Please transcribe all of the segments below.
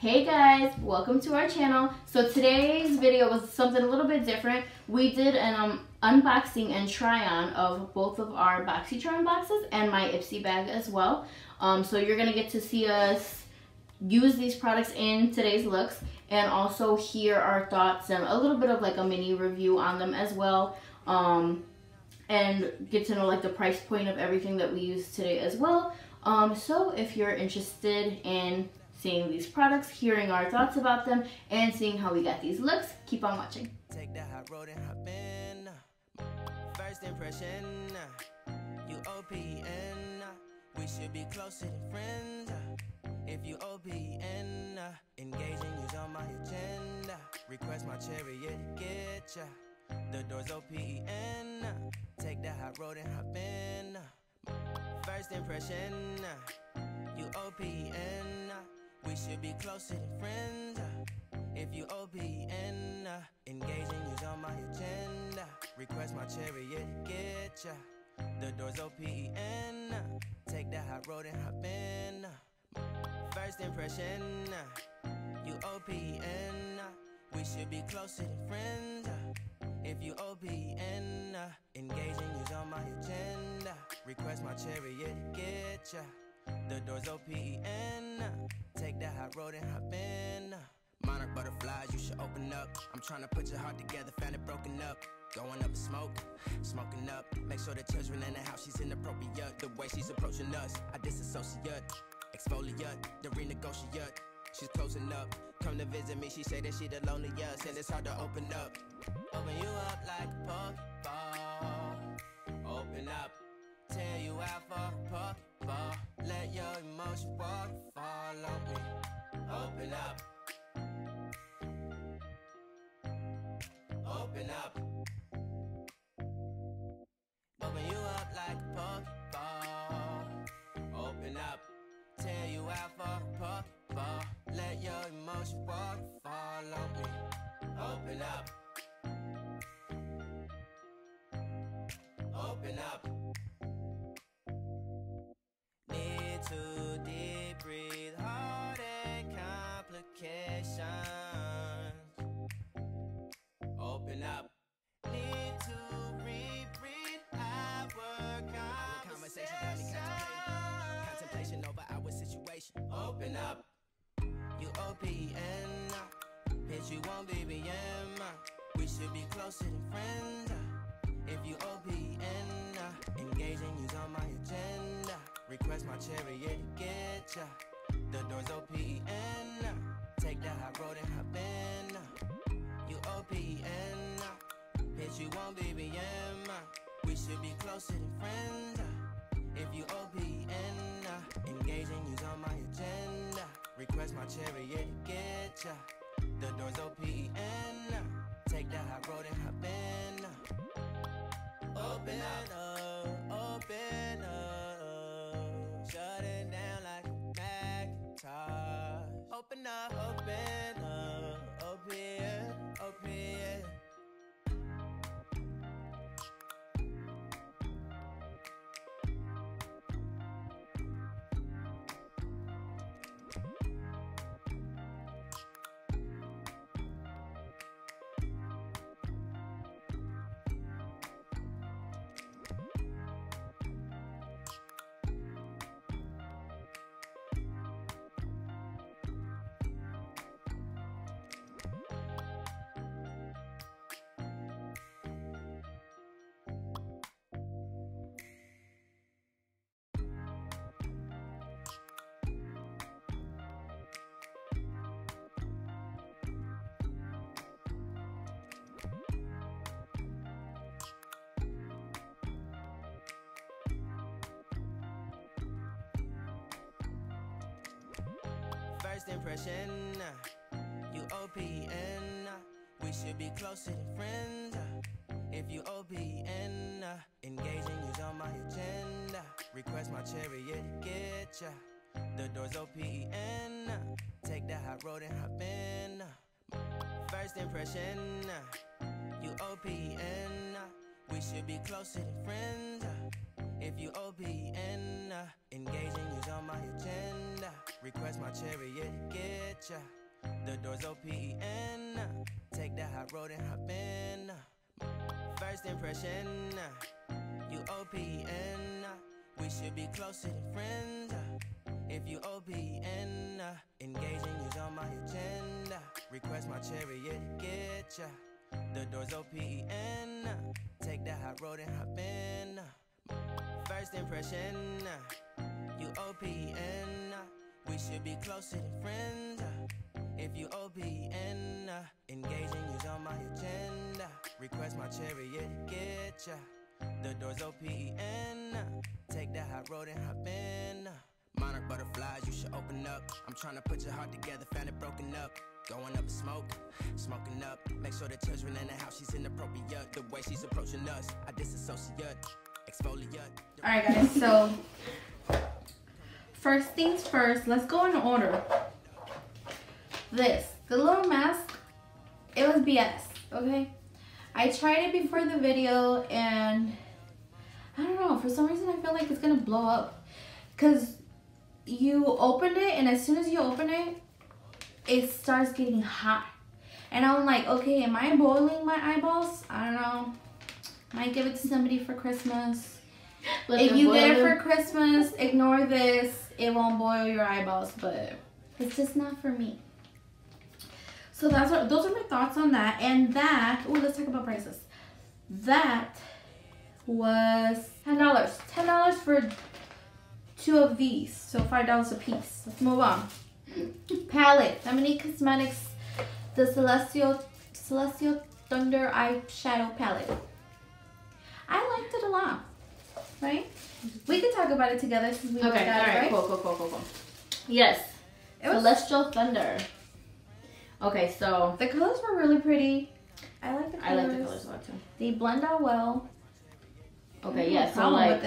Hey guys, welcome to our channel. So today's video was something a little bit different. We did an um, unboxing and try on of both of our BoxyCharm boxes and my Ipsy bag as well. Um, so you're gonna get to see us use these products in today's looks and also hear our thoughts and a little bit of like a mini review on them as well. Um, and get to know like the price point of everything that we use today as well. Um, so if you're interested in seeing these products, hearing our thoughts about them, and seeing how we got these looks. Keep on watching. First impression, you OPN. We should be closer friends. If you OPN, engaging you's on my agenda. Request my chariot, get ya. The door's OPN. Take that hot road and hop in. First impression, you OPN. We should be closer than friends. Uh, if you OPN, uh, engaging you's on my agenda. Request my chariot, get ya. The door's OPN. Uh, take the hot road and hop in. First impression, you OPN. We should be closer than friends. If you OPN, engaging you's on my agenda. Request my chariot, get ya. The door's OPN. Take that hot road and hop in. Monarch butterflies, you should open up. I'm trying to put your heart together, found it broken up. Going up in smoke, smoking up. Make sure the children in the house, she's inappropriate. The way she's approaching us, I disassociate. Exfoliate, the renegotiate. She's closing up. Come to visit me, she say that she the loneliest, and it's hard to open up. Open you up like Pokeball. Open up, tear you out for a Pokeball. Let your emotion walk, follow me. Open up. Open up. OPN. Bitch, you won't BBM. We should be closer than friends. If you OPN, engaging you's on my agenda. Request my chariot, get ya. The door's OPN. Take that hot road and hop in. You OPN. Bitch, you won't BBM. We should be closer than friends. If you OPN. Engaging you's on my agenda. Request my chariot, get ya. The door's open. Take that hot road and hop in. Open up, open up. Shutting down like a tac open up, open first impression. You OPN, we should be closer than friends. If you OPN, engaging you's on my agenda. Request my chariot, get ya. The door's OPN, take that hot road and hop in. First impression, you OPN, we should be closer than friends. The door's O-P-E-N. Take the hot road and hop in. First impression, you O-P-E-N. We should be closer than friends. If you O-P-E-N, engaging you's on my agenda. Request my chariot, get ya. The door's O-P-E-N. Take the hot road and hop in. First impression, you O-P-E-N. We should be closer than friends. If you O-P-E-N, uh, engaging you's on my agenda. Request my chariot, get ya. The door's O-P-E-N. Uh, take the hot road and hop in. Uh. Monarch butterflies, you should open up. I'm trying to put your heart together, found it broken up. Going up in smoke, smoking up. Make sure the children in the house, she's inappropriate. The way she's approaching us, I disassociate, exfoliate. All right, guys. So first things first, let's go in order. This, the little mask, it was BS. Okay, I tried it before the video, and I don't know. For some reason, I feel like it's gonna blow up, cause you open it, and as soon as you open it, it starts getting hot. And I'm like, okay, am I boiling my eyeballs? I don't know. Might give it to somebody for Christmas. Let if you get it for. Christmas, ignore this. It won't boil your eyeballs, but it's just not for me. So that's what, those are my thoughts on that. And that, oh, let's talk about prices. That was ten dollars. Ten dollars for two of these, so five dollars a piece. Let's move on. Palette, Dominique Cosmetics, the Celestial Celestial Thunder eyeshadow palette. I liked it a lot. Right? We could talk about it together since we Okay, all it, right, right? cool, cool, cool, cool, cool. Yes, It Celestial Thunder. Okay, so the colors were really pretty. I like the colors. I like the colors a lot too. They blend out well. Okay, yeah, so like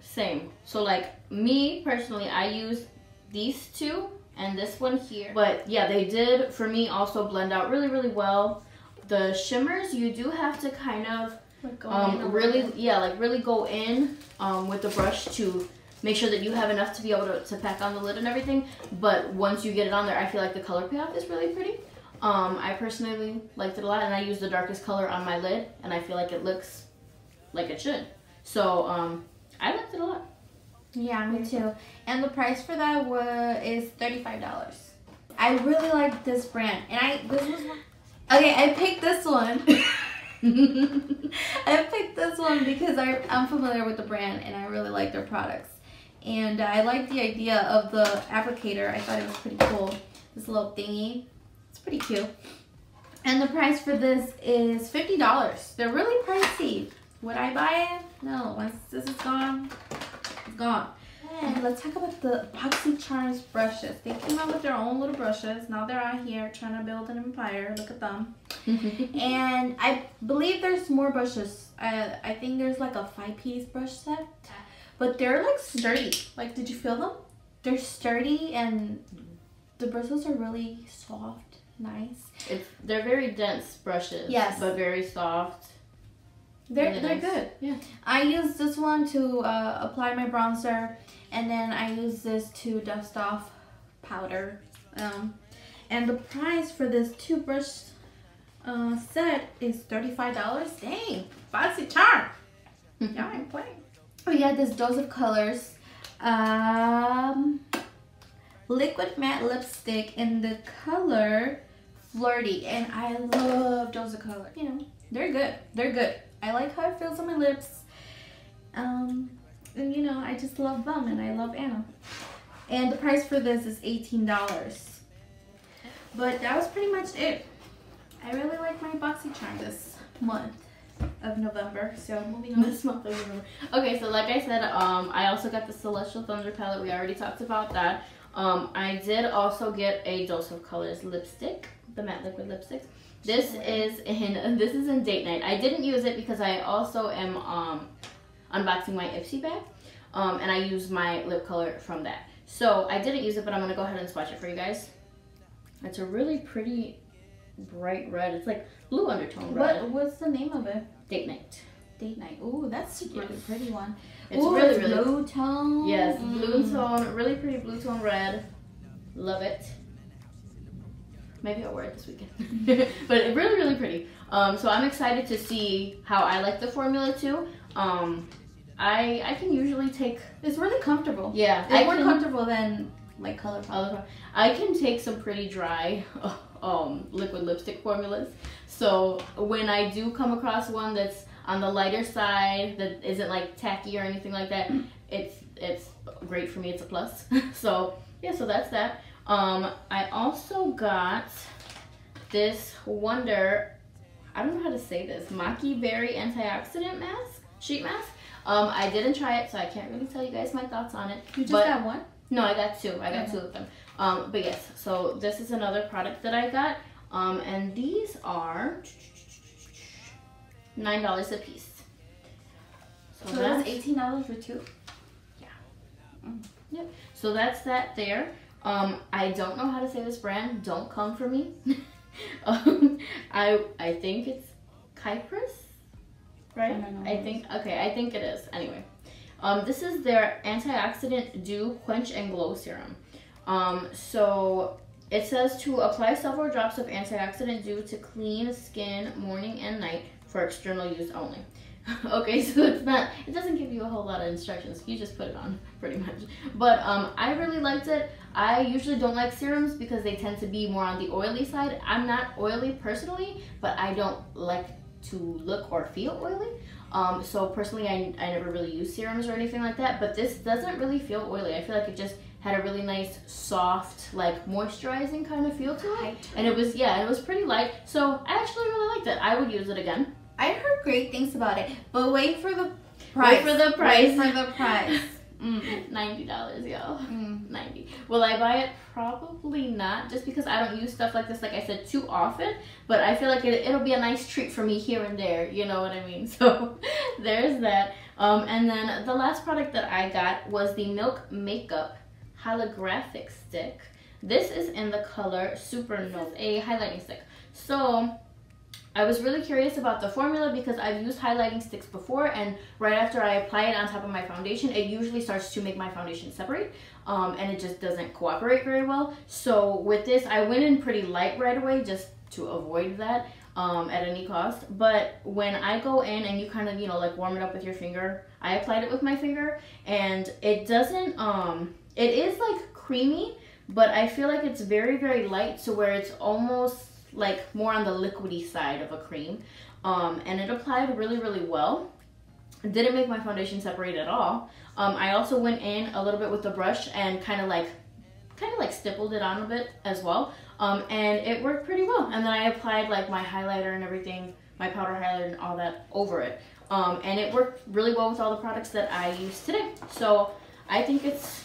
same. So like me personally, I use these two and this one here. But yeah, they did for me also blend out really, really well. The shimmers, you do have to kind of Like going in a um, really, yeah, like really go in um, with the brush to make sure that you have enough to be able to, to pack on the lid and everything. But once you get it on there, I feel like the color payoff is really pretty. Um, I personally liked it a lot, and I use the darkest color on my lid, and I feel like it looks like it should. So um, I liked it a lot. Yeah, me too. And the price for that was is thirty five dollars. I really like this brand, and I this was. Okay, I picked this one. I picked this one because I, I'm familiar with the brand and I really like their products. And I like the idea of the applicator. I thought it was pretty cool. This little thingy. It's pretty cute. And the price for this is $50. They're really pricey. Would I buy it? No. Once this is gone, it's gone. And let's talk about the BoxyCharm's brushes. They came out with their own little brushes. Now they're out here trying to build an empire. Look at them and I believe there's more brushes. Uh, I think there's like a five piece brush set, but they're like sturdy. Like, did you feel them? They're sturdy and the bristles are really soft, nice. It's they're very dense brushes. Yes. But very soft. They're Really they're nice. good. Yeah. I use this one to uh, apply my bronzer, and then I use this to dust off powder. Um, and the price for this two brush uh, set is thirty five dollars. Dang, fancy charm. Y'all ain't playing. We got this Dose of Colors. Um, liquid matte lipstick in the color flirty, and I love Dose of Color. You know, they're good. They're good. I like how it feels on my lips. Um, and you know, I just love them, and I love Anna. And the price for this is eighteen dollars. But that was pretty much it. I really like my BoxyCharm this month of November. So moving on. This month of November. Okay, so like I said, um, I also got the Celestial Thunder palette. We already talked about that. Um, I did also get a Dose of Colors lipstick, the matte liquid lipsticks. This is in this is in date night. I didn't use it because I also am um, unboxing my Ipsy bag, um, and I use my lip color from that. So I didn't use it, but I'm gonna go ahead and swatch it for you guys. It's a really pretty bright red. It's like blue undertone red. What what's the name of it? Date night. Date night. Ooh, that's a really Yes. pretty one. It's Ooh, really really blue tone. Yes, blue Mm. tone, really pretty blue tone red. Love it. maybe I'll wear it this weekend. but it really, really pretty. Um, so I'm excited to see how I like the formula too. Um, I I can usually take It's really comfortable. yeah It's I more can, comfortable than like color I can take some pretty dry um, liquid lipstick formulas. So when I do come across one that's on the lighter side that isn't like tacky or anything like that, it's it's great for me. It's a plus. so yeah, so that's that. Um, I also got this Wonder. I don't know how to say this. Maqui Berry antioxidant mask, sheet mask. Um, I didn't try it, so I can't really tell you guys my thoughts on it. You just got one? No, I got two. I got Okay. two of them. Um, but yes, so this is another product that I got. Um, and these are nine dollars a piece. So, So that's that's eighteen dollars for two. Yeah. Yep. so that's that there. Um, I don't know how to say this brand. Don't come for me. um, I I think it's Kypris, right? I don't know I think okay. I think it is. Anyway, um, this is their antioxidant dew quench and glow serum. Um, so it says to apply several drops of antioxidant dew to clean skin morning and night for external use only. okay, so it's not. It doesn't give you a whole lot of instructions. You just put it on, pretty much. But um, I really liked it. I usually don't like serums because they tend to be more on the oily side. I'm not oily personally, but I don't like to look or feel oily. Um, so personally, I, I never really use serums or anything like that. But this doesn't really feel oily. I feel like it just had a really nice, soft, like moisturizing kind of feel to it. And it was yeah, it was pretty light. So I actually really liked it. I would use it again. I heard great things about it, but wait for the price. Wait for the price. Wait for the price. Mm. Ninety dollars, yo. Mm. 90 will i buy it probably not just because i don't use stuff like this like i said too often but i feel like it, it'll be a nice treat for me here and there you know what i mean so there's that um, and then the last product that i got was the milk makeup holographic stick this is in the color supernova a highlighting stick so I was really curious about the formula because I've used highlighting sticks before, and right after I apply it on top of my foundation, it usually starts to make my foundation separate, um, and it just doesn't cooperate very well. So with this, I went in pretty light right away just to avoid that um, at any cost. But when I go in and you kind of you know like warm it up with your finger, I applied it with my finger, and it doesn't. Um, it is like creamy, but I feel like it's very very light to where it's almost like more on the liquidy side of a cream. Um, and it applied really, really well. Didn't make my foundation separate at all. Um, I also went in a little bit with the brush and kind of like, kind of like stippled it on a bit as well. Um, and it worked pretty well. And then I applied like my highlighter and everything, my powder highlighter and all that over it. Um, and it worked really well with all the products that I used today. So I think it's,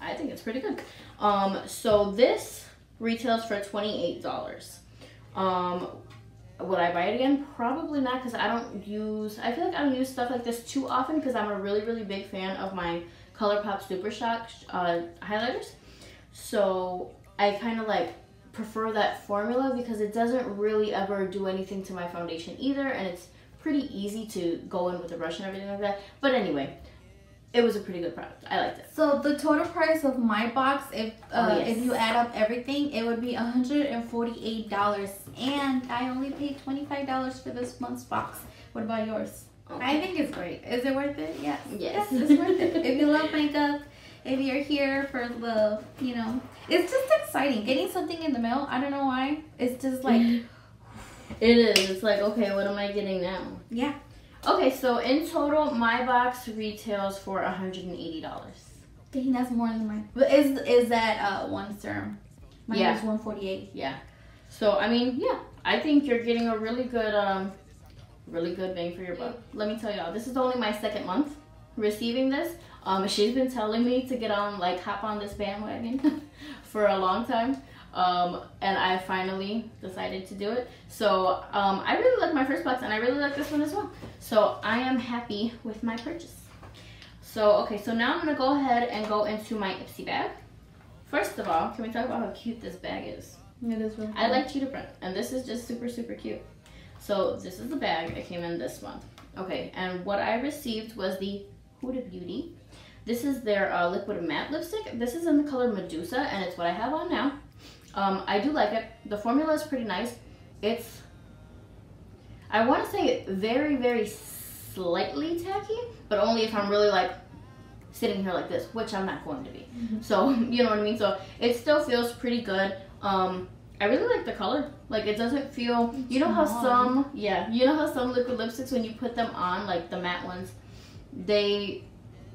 I think it's pretty good. Um, so this retails for $28. Um, would I buy it again? Probably not because I don't use, I feel like I don't use stuff like this too often because I'm a really, really big fan of my ColourPop Super Shock uh, highlighters. So I kind of like prefer that formula because it doesn't really ever do anything to my foundation either and it's pretty easy to go in with a brush and everything like that. But anyway, it was a pretty good product. I liked it. So the total price of my box, if uh, Oh, yes. if you add up everything, it would be hundred and forty eight dollars, and I only paid twenty five dollars for this month's box. What about yours? I think it's great. Is it worth it? Yes. Yes. it's worth it. If you love makeup, if you're here for the, you know, it's just exciting getting something in the mail. I don't know why. It's just like, It is. It's like, okay, what am I getting now? yeah. Okay, so in total, my box retails for $180. Dang, that's more than mine. But is is that uh one serum? Mine Yeah. was one forty eight. Yeah. So, I mean, yeah, I think you're getting a really good, um, really good bang for your buck. Let me tell y'all, this is only my second month receiving this. Um, she's been telling me to get on, like, hop on this bandwagon for a long time. Um, and I finally decided to do it. So, um, I really like my first box and I really like this one as well. So, I am happy with my purchase. So, okay, so now I'm gonna go ahead and go into my Ipsy bag. First of all, can we talk about how cute this bag is? It is really I like cheetah print, and this is just super, super cute. So this is the bag that came in this month. Okay, and what I received was the Huda Beauty. This is their uh, liquid matte lipstick. This is in the color Medusa, and it's what I have on now. Um, I do like it. The formula is pretty nice. It's, I want to say very, very slightly tacky, but only if I'm really like sitting here like this, which I'm not going to be. Mm-hmm. So, you know what I mean? So it still feels pretty good. Um, I really like the color. Like it doesn't feel, you know how warm. some, yeah, you know how some liquid lipsticks when you put them on, like the matte ones, they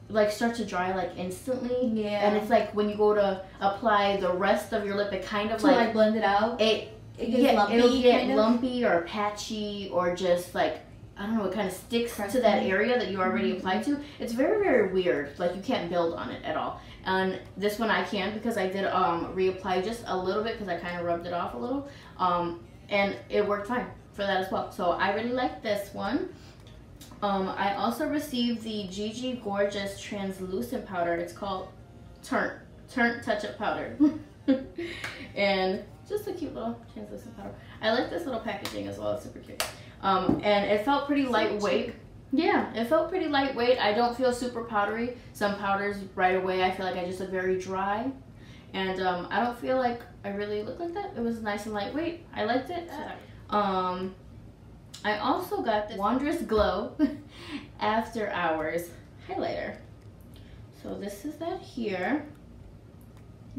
like start to dry like instantly. Yeah. And it's like when you go to apply the rest of your lip, it kind of to like, like, blend it out. it It gets yeah, lumpy. it'll get kind of. lumpy or patchy or just like I don't know, it kind of sticks to that area that you already Mhm. applied to. It's very very weird. Like you can't build on it at all. And this one I can because I did um reapply just a little bit because I kind of rubbed it off a little. Um, and it worked fine for that as well. So I really like this one. Um, I also received the Gigi Gorgeous translucent powder. It's called Turnt Turnt Touch Up Powder, and just a cute little translucent powder. I like this little packaging as well. It's super cute. Um, and it felt pretty lightweight. Yeah, it felt pretty lightweight. I don't feel super powdery. Some powders right away I feel like I just look very dry. And um, I don't feel like I really look like that. It was nice and lightweight. I liked it. Um, I also got the Wondrous Glow After Hours highlighter. So this is that here.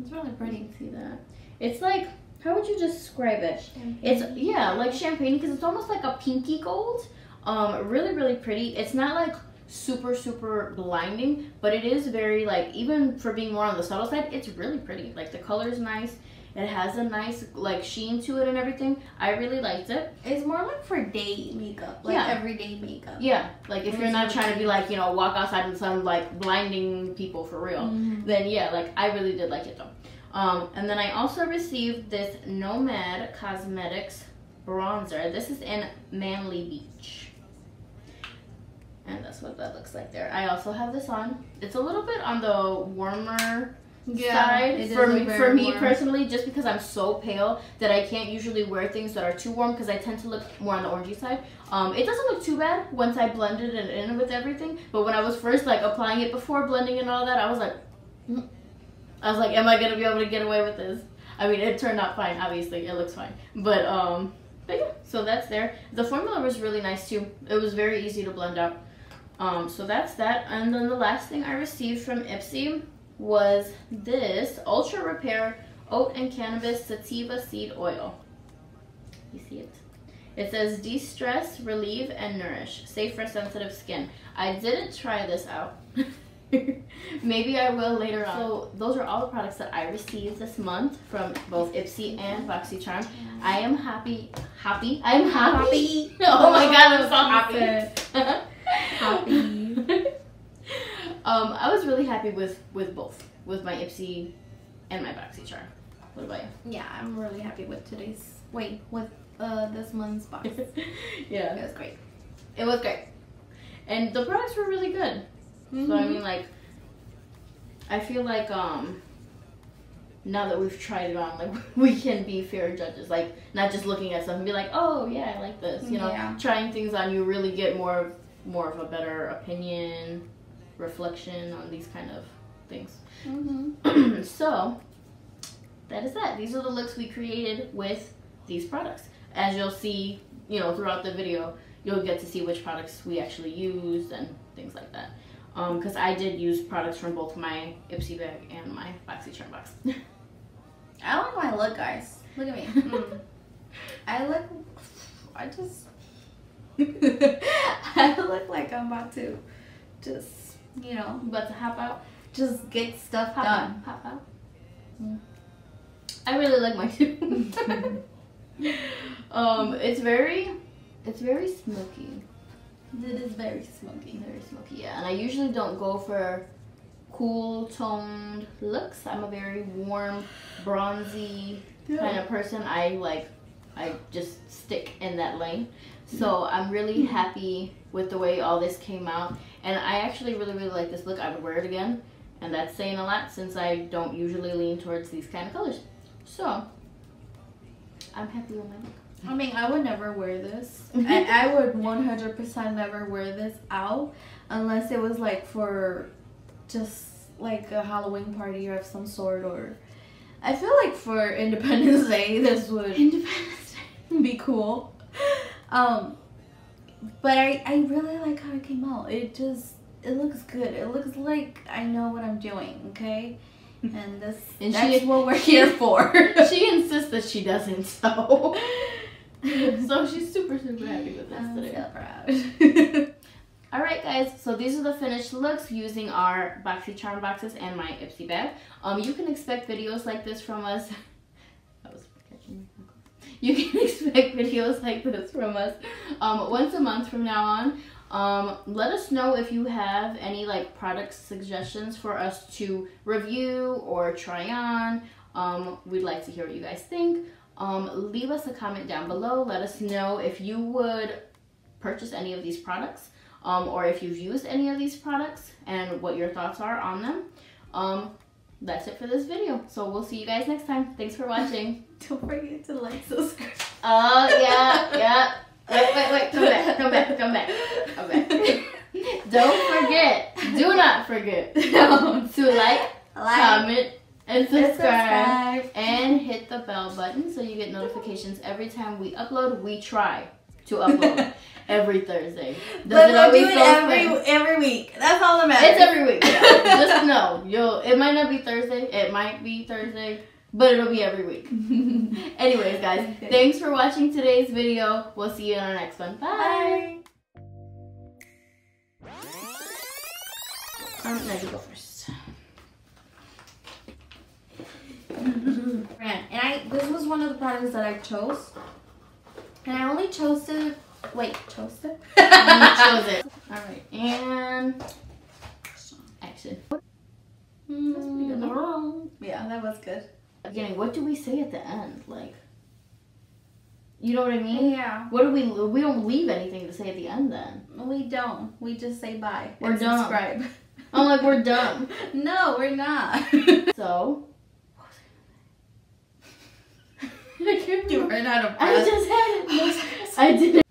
It's really pretty. You can see that. It's like, how would you describe it? It's yeah, like champagne because it's almost like a pinky gold. Um, really, really pretty. It's not like super, super blinding, but it is very like even for being more on the subtle side, it's really pretty. Like the color is nice. It has a nice like sheen to it and everything. I really liked it. It's more like for day makeup, like Yeah. everyday makeup. Yeah, like if you're not trying to be like you know walk outside in the sun like blinding people for real, Mhm. then yeah, like I really did like it though. Um, and then I also received this Nomad Cosmetics bronzer. This is in Manly Beach. And that's what that looks like there. I also have this on. It's a little bit on the warmer side for me, for me warm. personally, just because I'm so pale that I can't usually wear things that are too warm because I tend to look more on the orangey side. Um, it doesn't look too bad once I blended it in with everything, but when I was first like applying it before blending and all that, I was like, "Mm." I was like, am I gonna be able to get away with this? I mean, it turned out fine. Obviously, it looks fine, but um, but yeah, so that's there. The formula was really nice too. It was very easy to blend up. Um, so that's that. And then the last thing I received from Ipsy was this Ultra Repair Oat and Cannabis Sativa Seed Oil. You see it? It says de-stress, relieve, and nourish. Safe for sensitive skin. I didn't try this out. Maybe I will later on. So those are all the products that I received this month from both Ipsy and BoxyCharm. I am happy. Happy? I am happy. oh my god, I'm so happy. Happy. Um, I was really happy with with both, with my Ipsy and my BoxyCharm. What about you? Yeah, I'm really happy with today's. Wait, with uh this month's box. yeah, It was great. it was great, and the products were really good. So Mm-hmm. I mean, like, I feel like um, now that we've tried it on, like we can be fair judges. Like, not just looking at stuff and be like, oh yeah, I like this. You know, Yeah. trying things on, you really get more of more of a better opinion, reflection on these kind of things. Mm-hmm. so that is that. These are the looks we created with these products. As you'll see, you know, throughout the video, you'll get to see which products we actually used and things like that. Because I did use products from both my Ipsy bag and my BoxyCharm box. I like my look, guys. Look at me. Mm. I look. I just. I look like I'm about to, just you know, about to hop out, just get stuff hop done. out, hop out. Mm. I really like my too. um, it's very, it's very smoky. It is very smoky. Very smoky, yeah. And I usually don't go for cool toned looks. I'm a very warm, bronzy kind of person. I like, I just stick in that lane. So I'm really happy with the way all this came out. And I actually really, really like this look. I would wear it again. And that's saying a lot since I don't usually lean towards these kind of colors. So I'm happy with my look. I mean, I would never wear this. I, I would 100% never wear this out unless it was like for just like a Halloween party or of some sort or I feel like for Independence Day, this would Independence Day. be cool. Um, but I, I really like how it came out. It just it looks good. It looks like I know what I'm doing. Okay, and this And that's she- what we're here for. she insists that she doesn't sew. so she's super, super happy with this I'm today. so proud. Alright guys, so these are the finished looks using our BoxyCharm boxes and my Ipsy bag. Um, you can expect videos like this from us. I was catching my knuckles. You can expect videos like this from us um, once a month from now on. Um, let us know if you have any like product suggestions for us to review or try on. Um, we'd like to hear what you guys think. Um, leave us a comment down below. Let us know if you would purchase any of these products um, or if you've used any of these products and what your thoughts are on them. That's it for this video. So we'll see you guys next time. Thanks for watching. Don't forget to like, subscribe. Oh, yeah, yeah. Wait, wait, wait. Come back, come back, come back. Come back. Don't forget, do not forget No. to like, Like, comment, and subscribe. And hit the bell button so you get notifications every time we upload. We try to upload every Thursday. Does But it always do it every quick? every week. That's all that matters. It's every week. yeah. Just know you'll. It might not be Thursday. It might be Thursday, but it'll be every week. Anyways, guys, thanks for watching today's video. We'll see you in our next one. Bye. Bye. Um, no, you go first. And I this was one of the products that I chose. And I only chose to wait, chose to? you chose it. All right, and action. Mm, Yeah, that was good. Beginning. What do we say at the end? Like, you know what I mean? Yeah. What do we? We don't leave anything to say at the end. Then We don't. We just say bye. We're dumb. subscribe. I'm like, we're done. no, we're not. So. I can't you remember. ran out of I just had it. I did